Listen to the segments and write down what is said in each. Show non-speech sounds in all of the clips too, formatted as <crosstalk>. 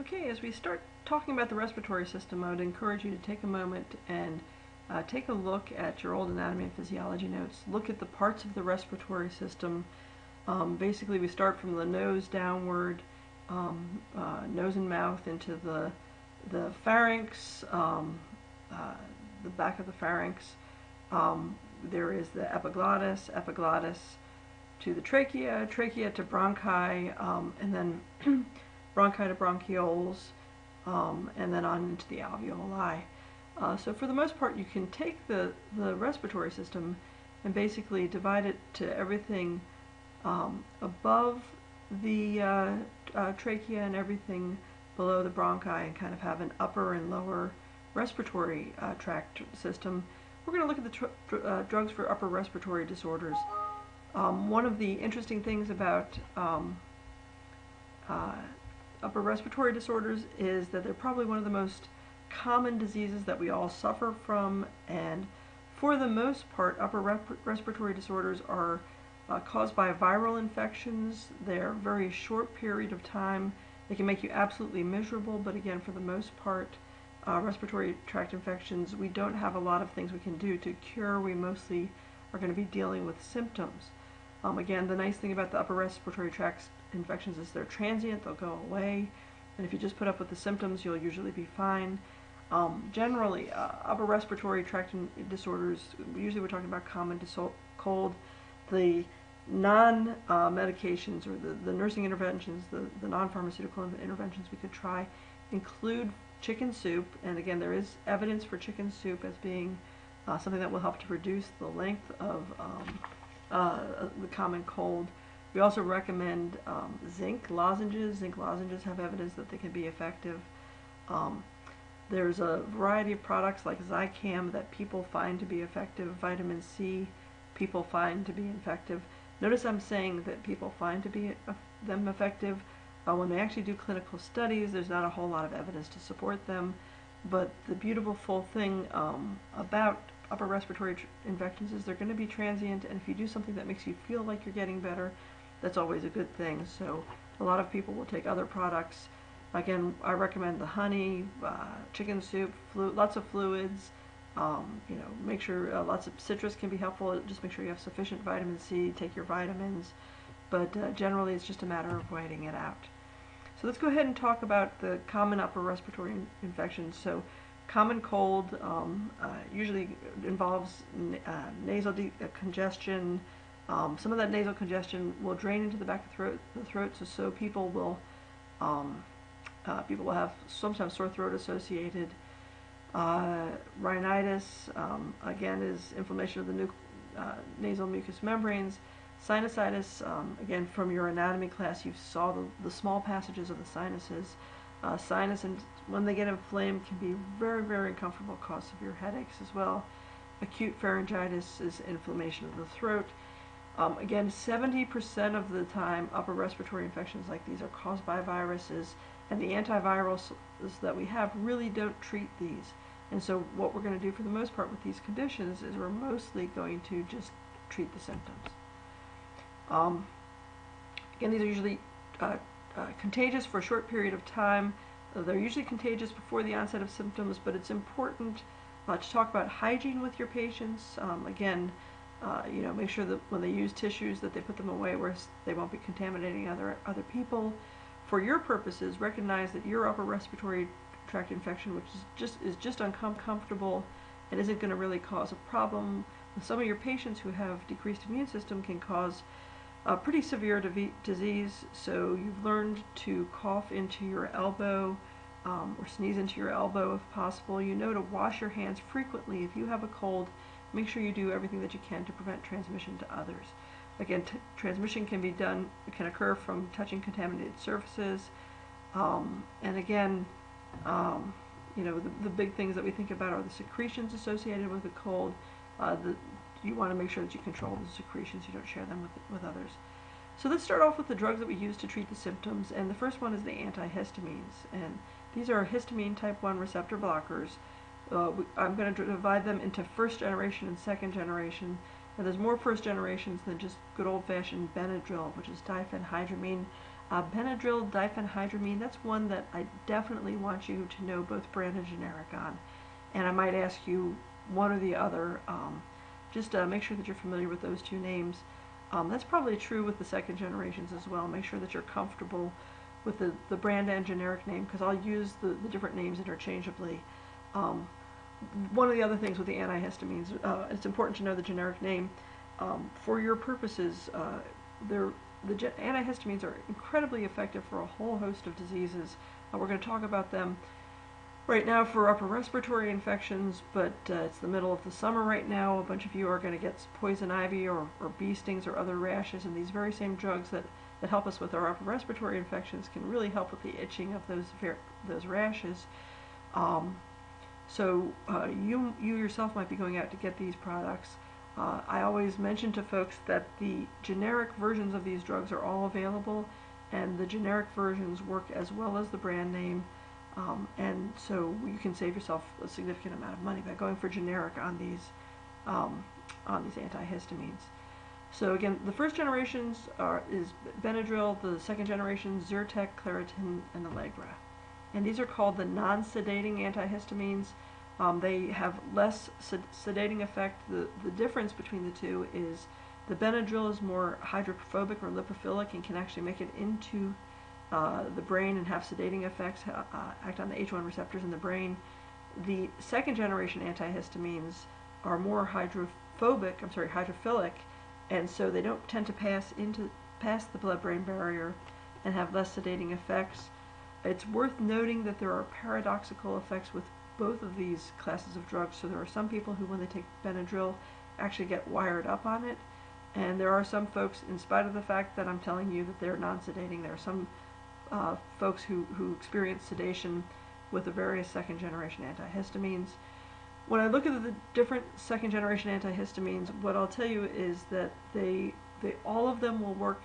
Okay, as we start talking about the respiratory system, I would encourage you to take a moment and uh, take a look at your old anatomy and physiology notes. Look at the parts of the respiratory system. Um, basically, we start from the nose downward, um, uh, nose and mouth into the the pharynx, um, uh, the back of the pharynx. Um, there is the epiglottis, epiglottis to the trachea, trachea to bronchi, um, and then <clears throat> bronchi to bronchioles, um, and then on into the alveoli. Uh, so for the most part, you can take the, the respiratory system and basically divide it to everything um, above the uh, uh, trachea and everything below the bronchi and kind of have an upper and lower respiratory uh, tract system. We're going to look at the tr uh, drugs for upper respiratory disorders. Um, one of the interesting things about um, uh, upper respiratory disorders is that they're probably one of the most common diseases that we all suffer from and for the most part upper respiratory disorders are uh, caused by viral infections. They're very short period of time. They can make you absolutely miserable but again for the most part uh, respiratory tract infections we don't have a lot of things we can do to cure. We mostly are going to be dealing with symptoms. Um, again, the nice thing about the upper respiratory tract infections is they're transient, they'll go away, and if you just put up with the symptoms, you'll usually be fine. Um, generally, uh, upper respiratory tract disorders, usually we're talking about common cold. The non-medications uh, or the, the nursing interventions, the, the non-pharmaceutical interventions we could try include chicken soup, and again, there is evidence for chicken soup as being uh, something that will help to reduce the length of um, uh, the common cold. We also recommend um, zinc lozenges. Zinc lozenges have evidence that they can be effective. Um, there's a variety of products like Zicam that people find to be effective. Vitamin C, people find to be effective. Notice I'm saying that people find to be uh, them effective. Uh, when they actually do clinical studies, there's not a whole lot of evidence to support them. But the beautiful full thing um, about upper respiratory infections is they're going to be transient, and if you do something that makes you feel like you're getting better, that's always a good thing. So a lot of people will take other products. Again, I recommend the honey, uh, chicken soup, flu lots of fluids. Um, you know, make sure uh, lots of citrus can be helpful. Just make sure you have sufficient vitamin C. Take your vitamins, but uh, generally it's just a matter of waiting it out. So let's go ahead and talk about the common upper respiratory in infections. So Common cold um, uh, usually involves uh, nasal uh, congestion. Um, some of that nasal congestion will drain into the back of the throat, the throat so, so people will um, uh, people will have sometimes sore throat associated. Uh, rhinitis, um, again, is inflammation of the uh, nasal mucous membranes. Sinusitis, um, again, from your anatomy class, you saw the, the small passages of the sinuses. Uh, sinus and when they get inflamed can be very, very uncomfortable, cause severe headaches as well. Acute pharyngitis is inflammation of the throat. Um, again, 70% of the time, upper respiratory infections like these are caused by viruses, and the antivirals that we have really don't treat these. And so what we're going to do for the most part with these conditions is we're mostly going to just treat the symptoms. Um, again, these are usually uh, uh, contagious for a short period of time. They're usually contagious before the onset of symptoms, but it's important uh, to talk about hygiene with your patients. Um, again, uh, you know, make sure that when they use tissues that they put them away where they won't be contaminating other other people. For your purposes, recognize that your upper respiratory tract infection, which is just is just uncomfortable and isn't going to really cause a problem. Some of your patients who have decreased immune system can cause a pretty severe disease, so you've learned to cough into your elbow um, or sneeze into your elbow if possible. You know to wash your hands frequently. If you have a cold, make sure you do everything that you can to prevent transmission to others. Again, transmission can be done, can occur from touching contaminated surfaces. Um, and again, um, you know, the, the, big things that we think about are the secretions associated with a cold, uh, the, you want to make sure that you control the secretions, you don't share them with, with others. So let's start off with the drugs that we use to treat the symptoms, and the first one is the antihistamines, and these are histamine type 1 receptor blockers. Uh, we, I'm going to divide them into first generation and second generation, and there's more first generations than just good old-fashioned Benadryl, which is diphenhydramine. Uh, Benadryl diphenhydramine, that's one that I definitely want you to know both brand and generic on. And I might ask you one or the other. Um, just uh, make sure that you're familiar with those two names. Um, that's probably true with the second generations as well. Make sure that you're comfortable with the, the brand and generic name because I'll use the, the different names interchangeably. Um, one of the other things with the antihistamines, uh, it's important to know the generic name. Um, for your purposes, uh, the antihistamines are incredibly effective for a whole host of diseases. Uh, we're going to talk about them right now for upper respiratory infections, but uh, it's the middle of the summer right now. A bunch of you are going to get poison ivy or, or bee stings or other rashes, and these very same drugs that, that help us with our upper respiratory infections can really help with the itching of those those rashes. Um, so uh, you you yourself might be going out to get these products. Uh, I always mention to folks that the generic versions of these drugs are all available, and the generic versions work as well as the brand name, um, and so you can save yourself a significant amount of money by going for generic on these um, on these antihistamines. So again, the first generations are is Benadryl, the second generation Zyrtec, Claritin, and Allegra, and these are called the non-sedating antihistamines. Um, they have less sed sedating effect. The, the difference between the two is the Benadryl is more hydrophobic or lipophilic and can actually make it into uh, the brain and have sedating effects, uh, act on the H1 receptors in the brain. The second generation antihistamines are more hydrophobic, I'm sorry, hydrophilic, and so they don't tend to pass into past the blood-brain barrier and have less sedating effects. It's worth noting that there are paradoxical effects with both of these classes of drugs. So there are some people who, when they take Benadryl, actually get wired up on it. And there are some folks, in spite of the fact that I'm telling you that they're non-sedating, there are some uh, folks who, who experience sedation with the various second generation antihistamines. When I look at the different second generation antihistamines, what I'll tell you is that they, they all of them will work.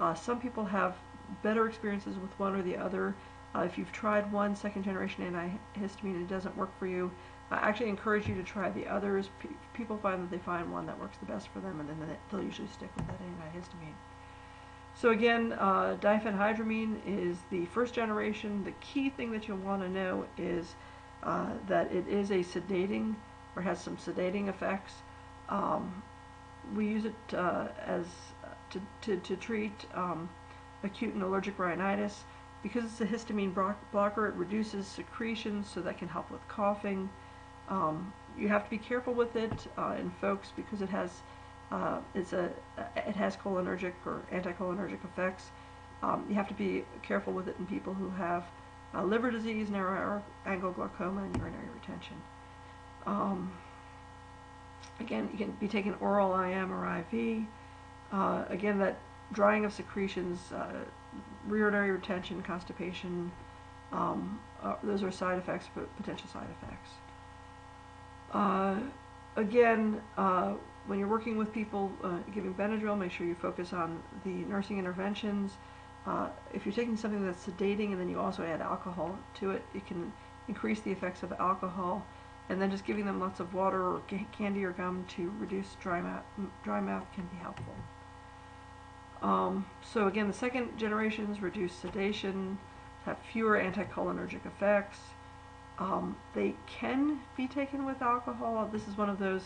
Uh, some people have better experiences with one or the other. Uh, if you've tried one second generation antihistamine and it doesn't work for you, I actually encourage you to try the others. P people find that they find one that works the best for them and then they'll usually stick with that antihistamine. So again, uh, diphenhydramine is the first generation. The key thing that you'll want to know is uh, that it is a sedating or has some sedating effects. Um, we use it uh, as to, to, to treat um, acute and allergic rhinitis. Because it's a histamine blocker, it reduces secretions, so that can help with coughing. Um, you have to be careful with it uh, in folks because it has uh, it's a it has cholinergic or anticholinergic effects. Um, you have to be careful with it in people who have uh, liver disease, narrow angle glaucoma, and urinary retention. Um, again, you can be taking oral IM or IV. Uh, again, that drying of secretions uh, urinary retention, constipation, um, uh, those are side effects, but potential side effects. Uh, again, uh, when you're working with people uh, giving Benadryl, make sure you focus on the nursing interventions. Uh, if you're taking something that's sedating and then you also add alcohol to it, it can increase the effects of alcohol. And then just giving them lots of water or candy or gum to reduce dry mouth, dry mouth can be helpful. Um, so again, the second generations reduce sedation, have fewer anticholinergic effects. Um, they can be taken with alcohol. This is one of those,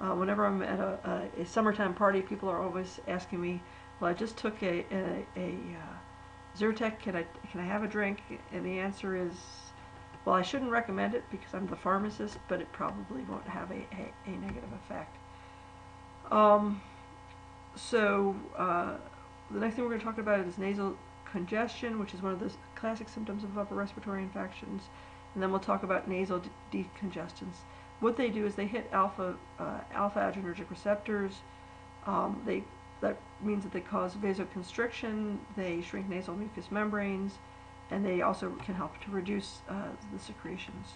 uh, whenever I'm at a, a, a, summertime party, people are always asking me, well, I just took a, a, a uh, Zyrtec, can I, can I have a drink? And the answer is, well, I shouldn't recommend it because I'm the pharmacist, but it probably won't have a, a, negative effect. Um, so, uh, the next thing we're going to talk about is nasal congestion, which is one of the classic symptoms of upper respiratory infections. And then we'll talk about nasal decongestants. What they do is they hit alpha uh, alpha adrenergic receptors. Um, they that means that they cause vasoconstriction. They shrink nasal mucous membranes, and they also can help to reduce uh, the secretions.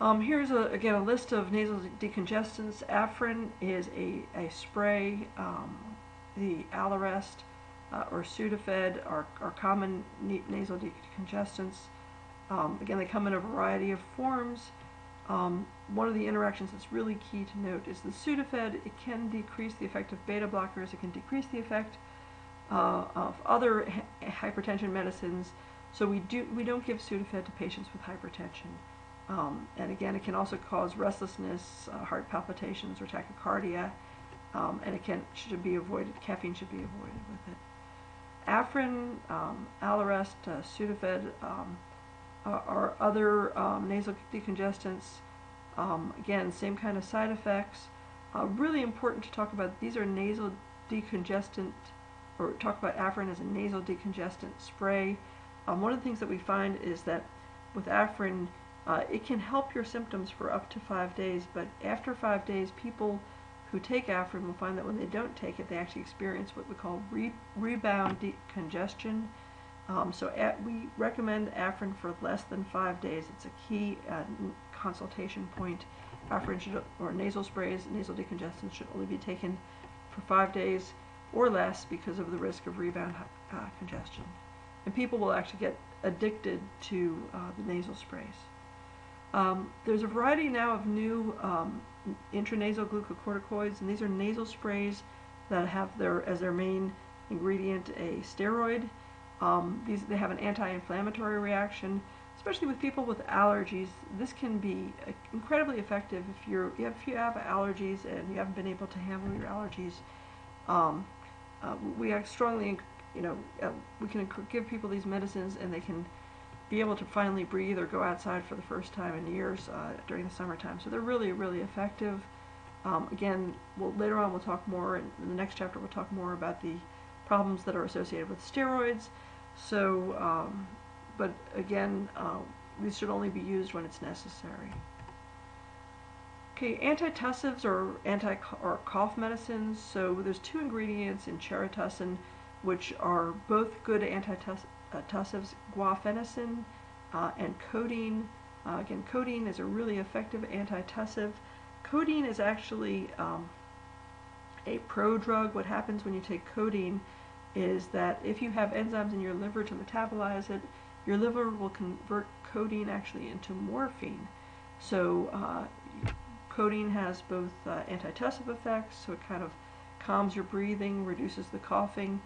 Um, here's a, again a list of nasal decongestants. Afrin is a, a spray. Um, the Allerest uh, or Sudafed are, are common nasal decongestants. Um, again, they come in a variety of forms. Um, one of the interactions that's really key to note is the Sudafed, it can decrease the effect of beta blockers, it can decrease the effect uh, of other hypertension medicines. So we do we don't give Sudafed to patients with hypertension. Um, and again, it can also cause restlessness, uh, heart palpitations, or tachycardia, um, and it can should be avoided. Caffeine should be avoided with it. Afrin, um, Allerest, uh, Sudafed um, are other um, nasal decongestants. Um, again, same kind of side effects. Uh, really important to talk about. These are nasal decongestant, or talk about Afrin as a nasal decongestant spray. Um, one of the things that we find is that with Afrin, uh, it can help your symptoms for up to five days, but after five days, people who take Afrin will find that when they don't take it, they actually experience what we call re rebound decongestion. Um, so at, we recommend Afrin for less than five days. It's a key uh, consultation point. Afrin should, or nasal sprays, nasal decongestants should only be taken for five days or less because of the risk of rebound uh, congestion. And people will actually get addicted to uh, the nasal sprays. Um, there's a variety now of new um, intranasal glucocorticoids, and these are nasal sprays that have their as their main ingredient a steroid. Um, these they have an anti-inflammatory reaction, especially with people with allergies. This can be uh, incredibly effective if you're if you have allergies and you haven't been able to handle your allergies. Um, uh, we strongly, you know, uh, we can give people these medicines and they can be able to finally breathe or go outside for the first time in years uh, during the summertime. So they're really, really effective. Um, again, we'll, later on we'll talk more, in, in the next chapter we'll talk more about the problems that are associated with steroids. So, um, but again, uh, these should only be used when it's necessary. Okay, antitussives or anti or cough medicines. So there's two ingredients in Cheratussin, which are both good antitussives uh, guaifenesin, uh, and codeine. Uh, again, codeine is a really effective antitussive. Codeine is actually um, a prodrug. What happens when you take codeine is that if you have enzymes in your liver to metabolize it, your liver will convert codeine actually into morphine. So uh, codeine has both uh, antitussive effects, so it kind of calms your breathing, reduces the coughing,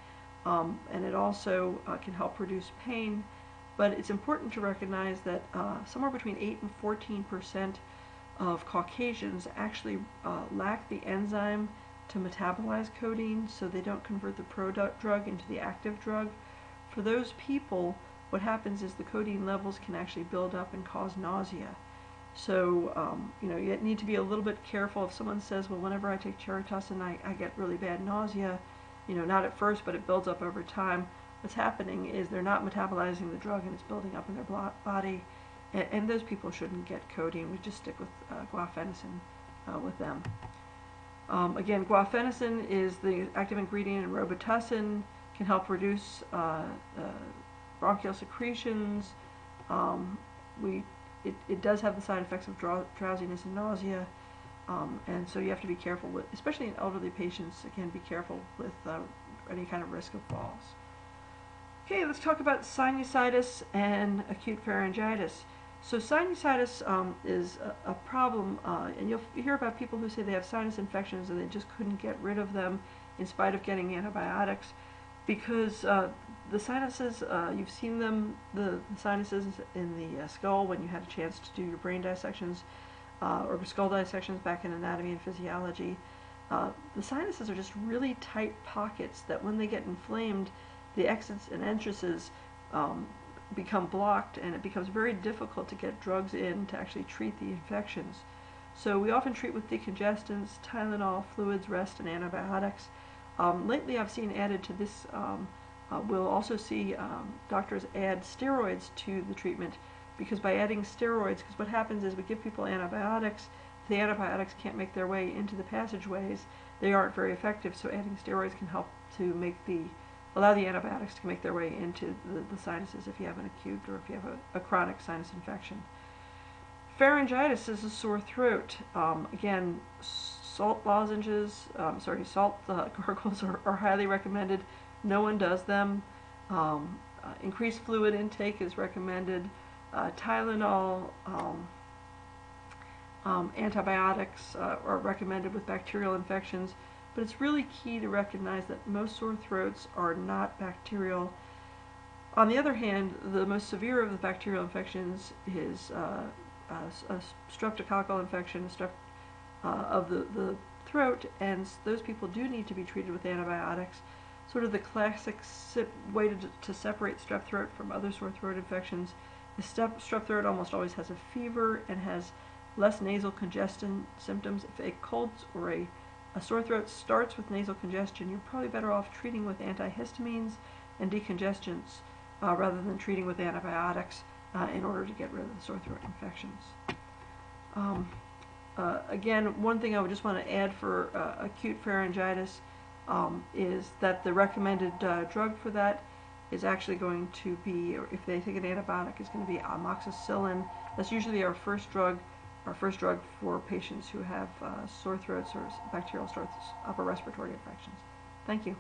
um, and it also uh, can help reduce pain. But it's important to recognize that uh, somewhere between 8 and 14 percent of Caucasians actually uh, lack the enzyme to metabolize codeine, so they don't convert the prodrug drug into the active drug. For those people, what happens is the codeine levels can actually build up and cause nausea. So, um, you know, you need to be a little bit careful if someone says, well, whenever I take Cheratussin, I, I get really bad nausea you know, not at first, but it builds up over time. What's happening is they're not metabolizing the drug and it's building up in their body. And, and those people shouldn't get codeine. We just stick with uh, guaifenesin uh, with them. Um, again, guaifenesin is the active ingredient in Robitussin, can help reduce uh, bronchial secretions. Um, we, it, it does have the side effects of drowsiness and nausea. Um, and so you have to be careful with, especially in elderly patients, again, be careful with uh, any kind of risk of falls. Okay, let's talk about sinusitis and acute pharyngitis. So sinusitis um, is a, a problem, uh, and you'll hear about people who say they have sinus infections and they just couldn't get rid of them in spite of getting antibiotics because uh, the sinuses, uh, you've seen them, the, the sinuses in the uh, skull when you had a chance to do your brain dissections uh, or skull dissections back in anatomy and physiology, uh, the sinuses are just really tight pockets that when they get inflamed, the exits and entrances um, become blocked and it becomes very difficult to get drugs in to actually treat the infections. So we often treat with decongestants, Tylenol, fluids, rest, and antibiotics. Um, lately I've seen added to this, um, uh, we'll also see um, doctors add steroids to the treatment because by adding steroids, because what happens is we give people antibiotics, the antibiotics can't make their way into the passageways, they aren't very effective, so adding steroids can help to make the, allow the antibiotics to make their way into the, the sinuses if you have an acute or if you have a, a chronic sinus infection. Pharyngitis is a sore throat. Um, again, salt lozenges, um, sorry, salt uh, <laughs> gargles are, are, highly recommended. No one does them. Um, uh, increased fluid intake is recommended uh, Tylenol, um, um, antibiotics uh, are recommended with bacterial infections. but it's really key to recognize that most sore throats are not bacterial. On the other hand, the most severe of the bacterial infections is uh, a, a streptococcal infection, strep, uh, of the, the throat, and those people do need to be treated with antibiotics. Sort of the classic way to, to separate strep throat from other sore throat infections strep, strep throat almost always has a fever and has less nasal congestion symptoms. If a cold or a, a sore throat starts with nasal congestion, you're probably better off treating with antihistamines and decongestants uh, rather than treating with antibiotics uh, in order to get rid of the sore throat infections. Um, uh, again, one thing I would just want to add for uh, acute pharyngitis um, is that the recommended uh, drug for that is actually going to be, if they take an antibiotic, is going to be amoxicillin. That's usually our first drug, our first drug for patients who have uh, sore throats or bacterial sore upper respiratory infections. Thank you.